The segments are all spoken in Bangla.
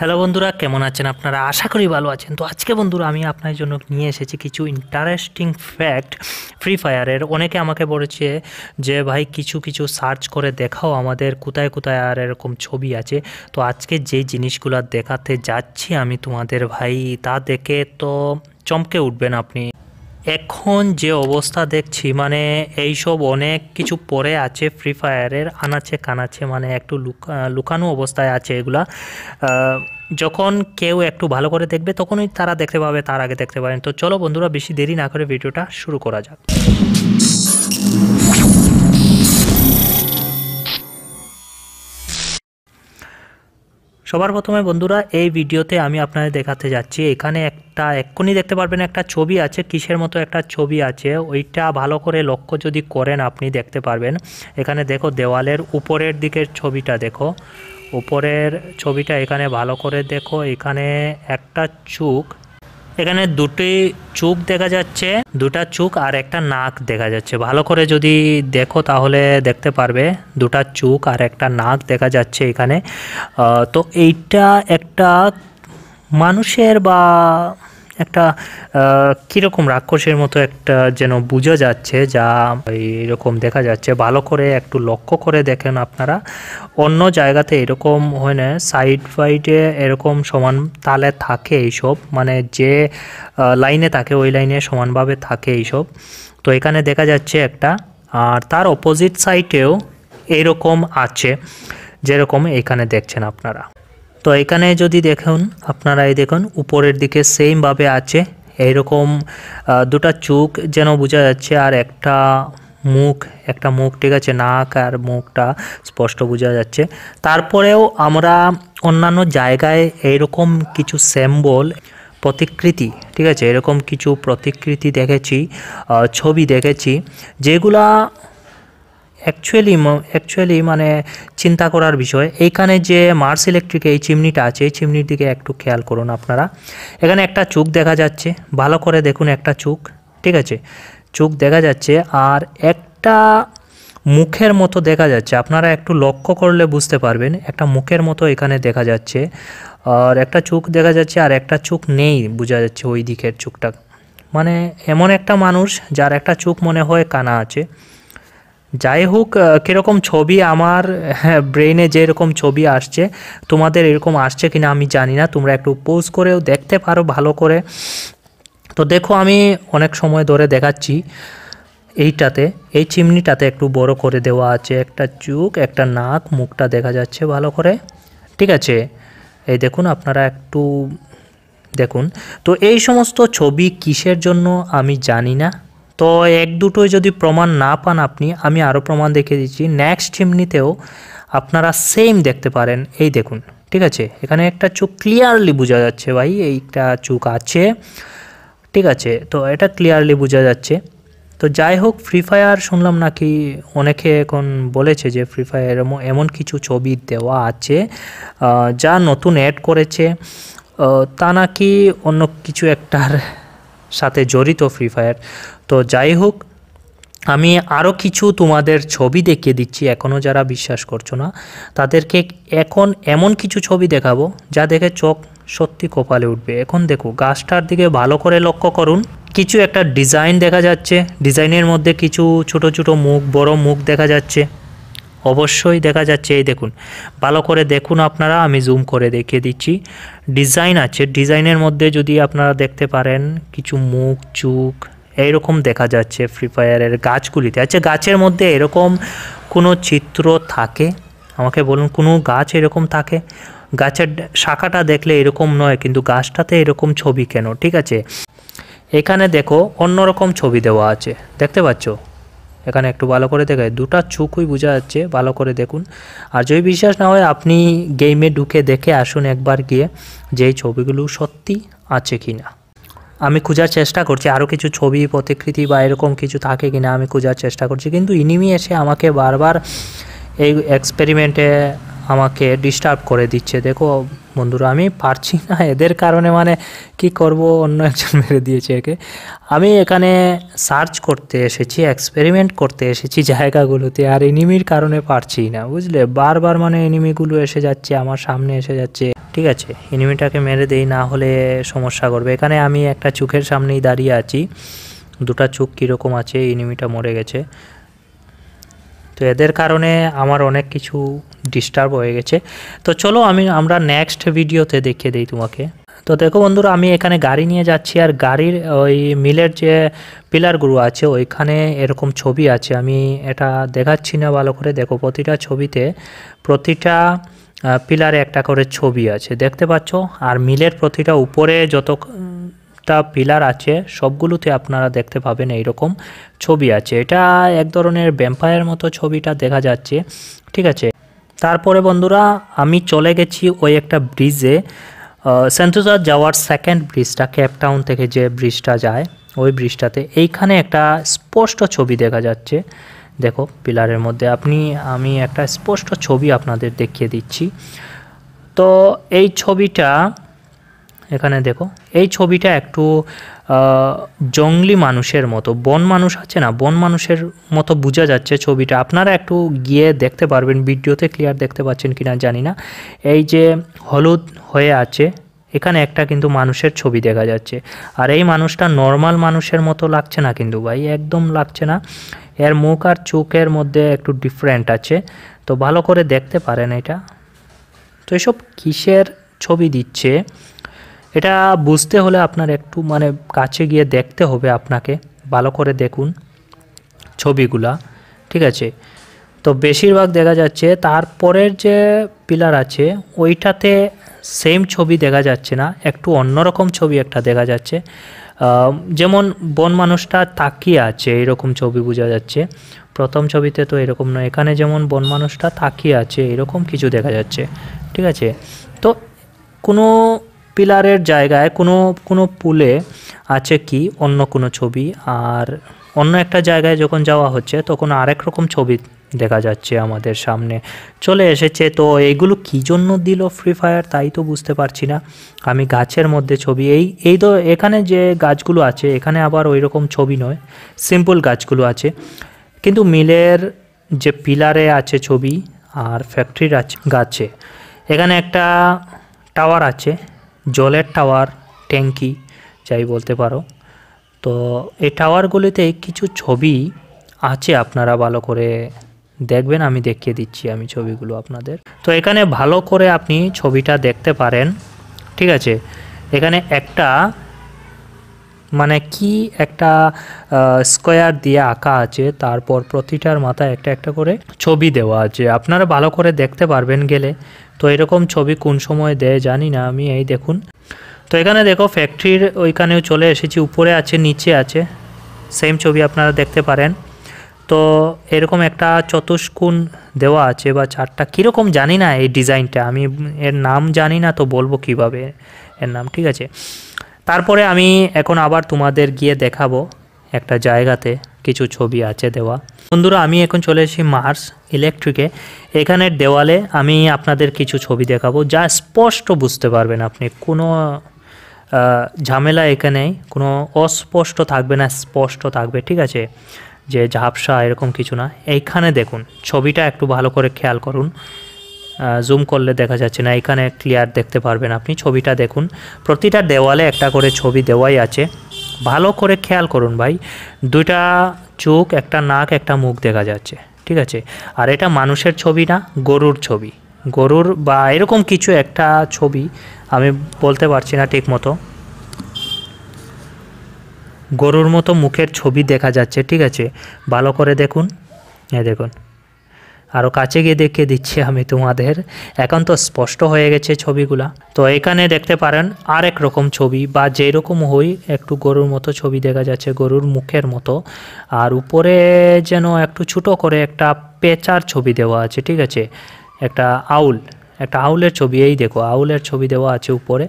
হ্যালো বন্ধুরা, কেমন আছেন আপনারা? আশা করি ভালো আছেন। তো আজকে বন্ধুরা, আমি আপনার জন্য নিয়ে এসেছি কিছু ইন্টারেস্টিং ফ্যাক্ট ফ্রি ফায়ারের অনেকে আমাকে বলেছে যে, ভাই, কিছু কিছু সার্চ করে দেখাও আমাদের, কোথায় কোথায় আর এরকম ছবি আছে। তো আজকে যে জিনিসগুলো দেখাতে যাচ্ছি আমি তোমাদের ভাই, তা দেখে তো চমকে উঠবেন আপনি। এখন যে অবস্থা দেখছি মানে এইসব অনেক কিছু পরে আছে ফ্রি ফায়ারের আনাচে কানাচে মানে একটু লুকা, লুকানো অবস্থায় আছে এগুলা। যখন কেউ একটু ভালো করে দেখবে, তখনই তারা দেখতে পাবে, তার আগে দেখতে পারেন। তো চলো বন্ধুরা, বেশি দেরি না করে ভিডিওটা শুরু করা যাক। সবার প্রথমে বন্ধুরা, এই ভিডিওতে আমি আপনাদের দেখাতে যাচ্ছি, এখানে একটা এক্ষুনি দেখতে পারবেন একটা ছবি আছে, কিসের মতো একটা ছবি আছে, ওইটা ভালো করে লক্ষ্য যদি করেন আপনি দেখতে পারবেন। এখানে দেখো দেওয়ালের উপরের দিকের ছবিটা দেখো, উপরের ছবিটা এখানে ভালো করে দেখো, এখানে একটা চুক এখানে দুটি চোখ দেখা যাচ্ছে, দুটা চোখ আর একটা নাক দেখা যাচ্ছে। ভালো করে যদি দেখো তাহলে দেখতে পারবে, দুটা চোখ আর একটা নাক দেখা যাচ্ছে এখানে। তো এইটা একটা মানুষের বা একটা কীরকম রাক্ষসের মতো একটা যেন বোঝা যাচ্ছে, যা এরকম দেখা যাচ্ছে। ভালো করে একটু লক্ষ্য করে দেখেন আপনারা। অন্য জায়গাতে এরকম হয় না সাইড ফাইডে এরকম সমান তালে থাকে এইসব। মানে যে লাইনে থাকে, ওই লাইনে সমানভাবে থাকে এইসব। তো এখানে দেখা যাচ্ছে একটা, আর তার অপোজিট সাইডেও এরকম আছে, যেরকম এখানে দেখছেন আপনারা। তো এখানে যদি দেখুন, আপনারা এই দেখুন, উপরের দিকে সেমভাবে আছে। এইরকম দুটা চোখ যেন বোঝা যাচ্ছে, আর একটা মুখ একটা মুখ, ঠিক আছে, নাক আর মুখটা স্পষ্ট বোঝা যাচ্ছে। তারপরেও আমরা অন্যান্য জায়গায় এইরকম কিছু স্যাম্বল প্রতিকৃতি, ঠিক আছে, এরকম কিছু প্রতিকৃতি দেখেছি ছবি দেখেছি, যেগুলা অ্যাকচুয়ালি অ্যাকচুয়ালি মানে চিন্তা করার বিষয়। এইখানে যে মার্স ইলেকট্রিক এই চিমনিটা আছে, এই চিমনির দিকে একটু খেয়াল করুন আপনারা। এখানে একটা চোখ দেখা যাচ্ছে, ভালো করে দেখুন একটা চোখ, ঠিক আছে? চোখ দেখা যাচ্ছে আর একটা মুখের মতো দেখা যাচ্ছে। আপনারা একটু লক্ষ্য করলে বুঝতে পারবেন, একটা মুখের মতো এখানে দেখা যাচ্ছে। আর একটা চোখ দেখা যাচ্ছে আর একটা চোখ নেই, বোঝা যাচ্ছে ওই দিকের চোখটা। মানে এমন একটা মানুষ যার একটা চোখ মনে হয় কানা আছে। যাই হোক কীরকম ছবি আমার ব্রেনে যেরকম ছবি আসছে, তোমাদের এরকম আসছে কিনা আমি জানি না, তোমরা একটু পোজ করেও দেখতে পারো ভালো করে। তো দেখো, আমি অনেক সময় ধরে দেখাচ্ছি এইটাতে, এই চিমনিটাতে একটু বড় করে দেওয়া আছে, একটা চোখ একটা নাক, মুখটা দেখা যাচ্ছে ভালো করে। ঠিক আছে? এই দেখুন, আপনারা একটু দেখুন। তো এই সমস্ত ছবি কিসের জন্য আমি জানি না। তো এক দুটোই যদি প্রমাণ না পান আপনি, আমি আরও প্রমাণ দেখিয়ে দিচ্ছি। নেক্সট চিমনিতেও আপনারা সেম দেখতে পারেন। এই দেখুন, ঠিক আছে? এখানে একটা চোখ ক্লিয়ারলি বোঝা যাচ্ছে ভাই, এইটা চোখ আছে, ঠিক আছে? তো এটা ক্লিয়ারলি বোঝা যাচ্ছে। তো যাই হোক ফ্রি ফায়ার শুনলাম নাকি অনেকে এখন বলেছে যে ফ্রি ফায়ার এমন কিছু ছবি দেওয়া আছে যা নতুন অ্যাড করেছে। তা নাকি অন্য কিছু একটার সাথে জড়িত ফ্রি ফায়ার তো যাই হোক, আমি আরও কিছু তোমাদের ছবি দেখিয়ে দিচ্ছি এখনও যারা বিশ্বাস করছ না, তাদেরকে এখন এমন কিছু ছবি দেখাবো, যা দেখে চোখ সত্যি কপালে উঠবে। এখন দেখো, গাছটার দিকে ভালো করে লক্ষ্য করুন। কিছু একটা ডিজাইন দেখা যাচ্ছে। ডিজাইনের মধ্যে কিছু ছোট ছোট মুখ, বড় মুখ দেখা যাচ্ছে। অবশ্যই দেখা যাচ্ছে, এই দেখুন। ভালো করে দেখুন আপনারা, আমি জুম করে দেখিয়ে দিচ্ছি। ডিজাইন আছে, ডিজাইনের মধ্যে যদি আপনারা দেখতে পারেন, কিছু মুখ, চুখ, এইরকম দেখা যাচ্ছে ফ্রি ফায়ারের গাছগুলিতে। আচ্ছা গাছের মধ্যে এরকম কোনো চিত্র থাকে? আমাকে বলুন, কোনো গাছ এরকম থাকে? গাছের শাখাটা দেখলে এরকম নয়, কিন্তু গাছটাতে এরকম ছবি কেন? ঠিক আছে? এখানে দেখো, অন্যরকম ছবি দেওয়া আছে। দেখতে পাচ্ছ? এখানে একটু ভালো করে দেখায় দুটা চোখই বোঝা যাচ্ছে, ভালো করে দেখুন। আর যদি বিশ্বাস না হয়, আপনি গেমে ঢুকে দেখে আসুন একবার গিয়ে যে ছবিগুলো সত্যি আছে কি না আমি খোঁজার চেষ্টা করছি আরও কিছু ছবি, প্রতিকৃতি বা এরকম কিছু থাকে কিনা আমি খোঁজার চেষ্টা করছি। কিন্তু ইনিমি এসে আমাকে বারবার এই এক্সপেরিমেন্টে আমাকে ডিস্টার্ব করে দিচ্ছে। দেখো বন্ধুরা, আমি পারছি না এদের কারণে মানে কি করব? অন্য একজন মেরে দিয়েছে একে। আমি এখানে সার্চ করতে এসেছি এক্সপেরিমেন্ট করতে এসেছি জায়গাগুলোতে, আর এনিমির কারণে পারছি না, বুঝলে? বারবার মানে এনিমিগুলো এসে যাচ্ছে, আমার সামনে এসে যাচ্ছে। ঠিক আছে এনিমিটাকে মেরে দেই, না হলে সমস্যা করবে। এখানে আমি একটা চোখের সামনেই দাঁড়িয়ে আছি। দুটা চোখ কীরকম আছে এনিমিটা মরে গেছে। তো এদের কারণে আমার অনেক কিছু ডিস্টার্ব হয়ে গেছে। তো চলো আমি, আমরা নেক্সট ভিডিওতে দেখিয়ে দিই তোমাকে। তো দেখো বন্ধুরা, আমি এখানে গাড়ি নিয়ে যাচ্ছি আর গাড়ির ওই মিলের যে পিলারগুলো আছে, ওইখানে এরকম ছবি আছে। আমি এটা দেখাচ্ছি না ভালো করে। দেখো প্রতিটা ছবিতে প্রতিটা পিলারে একটা করে ছবি আছে। দেখতে পাচ্ছ? আর মিলের প্রতিটা উপরে যতটা পিলার আছে, সবগুলোতে আপনারা দেখতে পাবেন এইরকম ছবি আছে। এটা এক ধরনের ব্যাম্পায়ার মতো ছবিটা দেখা যাচ্ছে, ঠিক আছে? তারপরে বন্ধুরা, আমি চলে গেছি ওই একটা ব্রিজে সেন্টোজা যাওয়ার সেকেন্ড ব্রিজটা কেপটাউন থেকে যে ব্রিজটা যায়, ওই ব্রিজটাতে এইখানে একটা স্পষ্ট ছবি দেখা যাচ্ছে। দেখো পিলারের মধ্যে আপনি, আমি একটা স্পষ্ট ছবি আপনাদের দেখিয়ে দিচ্ছি। তো এই ছবিটা এখানে দেখো, এই ছবিটা একটু জঙ্গলি মানুষের মতো, বন মানুষ আছে না, বন মানুষের মতো বোঝা যাচ্ছে ছবিটা। আপনারা একটু গিয়ে দেখতে পারবেন, ভিডিওতে ক্লিয়ার দেখতে পাচ্ছেন কিনা জানি না। এই যে হলুদ হয়ে আছে, এখানে একটা কিন্তু মানুষের ছবি দেখা যাচ্ছে। আর এই মানুষটা নর্মাল মানুষের মতো লাগছে না কিন্তু ভাই, একদম লাগছে না। এর মুখ আর চোখের মধ্যে একটু ডিফারেন্ট আছে। তো ভালো করে দেখতে পারেন এটা। তো এসব কিসের ছবি দিচ্ছে? এটা বুঝতে হলে আপনার একটু মানে কাছে গিয়ে দেখতে হবে আপনাকে। ভালো করে দেখুন ছবিগুলা, ঠিক আছে? তো বেশিরভাগ দেখা যাচ্ছে তারপরের যে পিলার আছে, ওইটাতে সেম ছবি দেখা যাচ্ছে না, একটু অন্যরকম ছবি একটা দেখা যাচ্ছে। যেমন বন মানুষটা তাকিয়ে আছে, এরকম ছবি বোঝা যাচ্ছে। প্রথম ছবিতে তো এরকম নয়, এখানে যেমন বন মানুষটা তাকিয়ে আছে, এরকম কিছু দেখা যাচ্ছে, ঠিক আছে? তো কোনো পিলারের জায়গায় কোনো কোনো পুলে আছে কি? অন্য কোনো ছবি? আর অন্য একটা জায়গায় যখন যাওয়া হচ্ছে, তখন আরেক রকম ছবি দেখা যাচ্ছে আমাদের সামনে। চলে এসেছে। তো এইগুলো কী জন্য দিল ফ্রি ফায়ার তাই তো বুঝতে পারছি না। আমি গাছের মধ্যে ছবি, এই এই তো এখানে যে গাছগুলো আছে, এখানে আবার ওই রকম ছবি নয় সিম্পল গাছগুলো আছে। কিন্তু মিলের যে পিলারে আছে ছবি আর ফ্যাক্টরির আছে গাছে, এখানে একটা টাওয়ার আছে। জলের টাওয়ার, ট্যাঙ্কি, যাই বলতে পারো। তো এই টাওয়ারগুলিতে কিছু ছবি আছে, আপনারা ভালো করে দেখবেন, আমি দেখিয়ে দিচ্ছি আমি ছবিগুলো আপনাদের। তো এখানে ভালো করে আপনি ছবিটা দেখতে পারেন, ঠিক আছে? এখানে একটা মানে কি একটা স্কোয়ার দিয়ে আঁকা আছে, তারপর প্রতিটার মাথায় একটা একটা করে ছবি দেওয়া আছে। আপনারা ভালো করে দেখতে পারবেন গেলে। তো এরকম ছবি কোন সময় দেয় জানি না আমি, এই দেখুন। তো এখানে দেখো ফ্যাক্টরির ওইখানেও চলে এসেছি, উপরে আছে, নিচে আছে। সেম ছবি আপনারা দেখতে পারেন। তো এরকম একটা চতুষ্কুণ দেওয়া আছে বা চারটা, কীরকম জানি না এই ডিজাইনটা আমি এর নাম জানি না, তো বলব কীভাবে এর নাম, ঠিক আছে? তারপরে আমি এখন আবার তোমাদের গিয়ে দেখাবো একটা জায়গাতে কিছু ছবি আছে দেওয়া। বন্ধুরা, আমি এখন চলে এসেছি মার্স ইলেকট্রিকে এখানের দেওয়ালে আমি আপনাদের কিছু ছবি দেখাবো যা স্পষ্ট বুঝতে পারবেন আপনি। কোনো ঝামেলা এখানে কোনো অস্পষ্ট থাকবে না, স্পষ্ট থাকবে, ঠিক আছে? যে ঝাপসা এরকম কিছু না। এইখানে দেখুন, ছবিটা একটু ভালো করে খেয়াল করুন। জুম করলে দেখা যাচ্ছে না। এখানে ক্লিয়ার দেখতে পারবেন আপনি। ছবিটা দেখুন। প্রতিটা দেওয়ালে একটা করে ছবি দেওয়াই আছে। ভালো করে খেয়াল করুন ভাই। দুইটা চোখ, একটা নাক, একটা মুখ দেখা যাচ্ছে। ঠিক আছে? আর এটা মানুষের ছবি না, গরুর ছবি। গরুর বা এরকম কিছু একটা ছবি, আমি বলতে পারছি না ঠিক মতো গরুর মতো মুখের ছবি দেখা যাচ্ছে। ঠিক আছে? ভালো করে দেখুন। হ্যাঁ দেখুন। আরও কাছে গিয়ে দেখিয়ে দিচ্ছি আমি তোমাদের। এখন তো স্পষ্ট হয়ে গেছে ছবিগুলা। তো এখানে দেখতে পারেন আরেক রকম ছবি বা যেরকম হই একটু গরুর মতো ছবি দেখা যাচ্ছে, গরুর মুখের মতো। আর উপরে যেন একটু ছোটো করে একটা পেঁচার ছবি দেওয়া আছে, ঠিক আছে? একটা আউল, একটা আউলের ছবি, এই দেখো, আউলের ছবি দেওয়া আছে উপরে।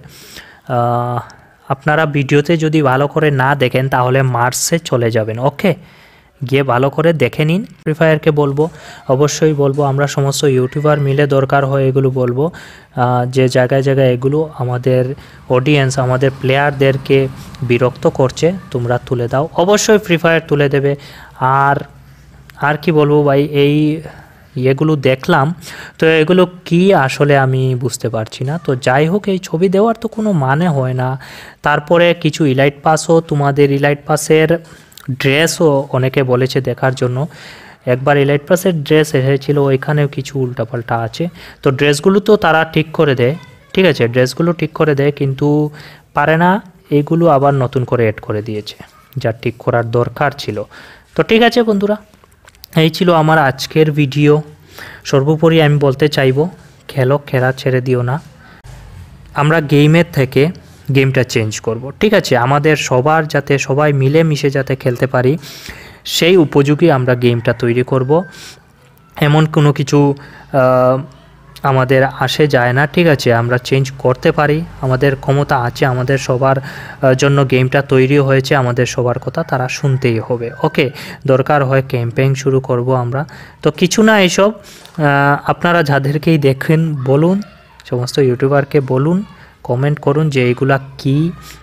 আপনারা ভিডিওতে যদি ভালো করে না দেখেন তাহলে মার্সে চলে যাবেন, ওকে? গিয়ে ভালো করে দেখে নিন। ফ্রি ফায়ারকে বলব, অবশ্যই বলব, আমরা সমস্ত ইউটিউবার মিলে দরকার হয় এগুলো বলব। যে জায়গায় জায়গায় এগুলো আমাদের অডিয়েন্স আমাদের প্লেয়ারদেরকে বিরক্ত করছে, তোমরা তুলে দাও। অবশ্যই ফ্রি ফায়ার তুলে দেবে। আর আর কি বলব ভাই, এই এগুলো দেখলাম, তো এগুলো কি আসলে আমি বুঝতে পারছি না। তো যাই হোক, এই ছবি দেওয়ার তো কোনো মানে হয় না। তারপরে কিছু ইলাইট পাসও তোমাদের ইলাইট পাসের ড্রেসও অনেকে বলেছে দেখার জন্য। একবার ইলাইট পাসের ড্রেস এসেছিল, ওইখানেও কিছু উল্টাপাল্টা আছে। তো ড্রেসগুলো তো তারা ঠিক করে দেয়, ঠিক আছে? ড্রেসগুলো ঠিক করে দেয়, কিন্তু পারে না এইগুলো আবার নতুন করে অ্যাড করে দিয়েছে, যা ঠিক করার দরকার ছিল। তো ঠিক আছে বন্ধুরা, এই ছিল আমার আজকের ভিডিও সর্বোপরি আমি বলতে চাইব, খেলো, খেলা ছেড়ে দিও না। আমরা গেমের থেকে গেমটা চেঞ্জ করব। ঠিক আছে? আমাদের সবার যাতে সবাই মিলে মিশে যাতে খেলতে পারি, সেই উপযোগী আমরা গেমটা তৈরি করব। এমন কোনো কিছু আমাদের আসে যায় না, ঠিক আছে? আমরা চেঞ্জ করতে পারি। আমাদের ক্ষমতা আছে, আমাদের সবার জন্য গেমটা তৈরি হয়েছে, আমাদের সবার কথা তারা শুনতেই হবে। ওকে দরকার হয় ক্যাম্পেইন শুরু করব আমরা। তো কিছু না এসব আপনারা যাদেরকেই দেখেন, বলুন, সমস্ত ইউটিউবারকে বলুন কমেন্ট করুন যে এইগুলা কি?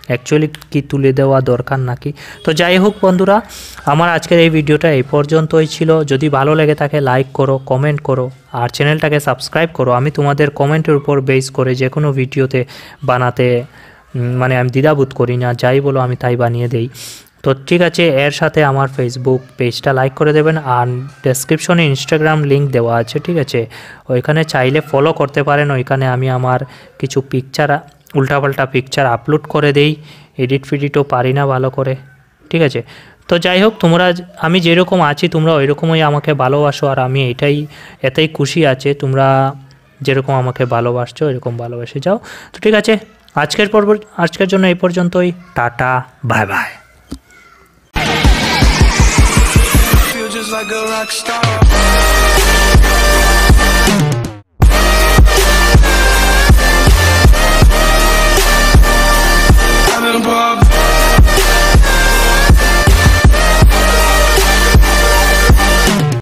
অ্যাকচুয়ালি কি তুলে দেওয়া দরকার নাকি? তো যাই হোক বন্ধুরা, আমার আজকের এই ভিডিওটা এই পর্যন্তই ছিল। যদি ভালো লেগে থাকে লাইক করো কমেন্ট করো, আর চ্যানেলটাকে সাবস্ক্রাইব করো। আমি তোমাদের কমেন্টের উপর বেস করে যে কোনো ভিডিওতে বানাতে মানে আমি দ্বিধাবোধ করি না। যাই বলো, আমি তাই বানিয়ে দেই। তো ঠিক আছে, এর সাথে আমার ফেসবুক পেজটা লাইক করে দেবেন আর ডেসক্রিপশনে ইনস্টাগ্রাম লিংক দেওয়া আছে, ঠিক আছে? ওইখানে চাইলে ফলো করতে পারেন, ওইখানে আমি আমার কিছু পিকচার উল্টাপাল্টা পিকচার আপলোড করে দেই এডিট ফিডিটও পারি না ভালো করে, ঠিক আছে? তো যাই হোক, তোমরা, আমি যেরকম আছি, তোমরা ওইরকমই আমাকে ভালোবাসো আর আমি এটাই, এতেই খুশি আছে, তোমরা যেরকম আমাকে ভালোবাসছো, এরকম ভালোবেসে যাও। তো ঠিক আছে, আজকের পর্ব, আজকের জন্য এই পর্যন্তই, tata bye bye feels like a rock star. above